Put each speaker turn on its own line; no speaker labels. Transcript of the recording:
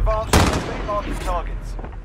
advance from the main market targets.